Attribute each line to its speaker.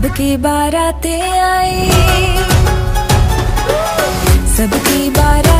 Speaker 1: सबकी बाराते आई। सबकी बारा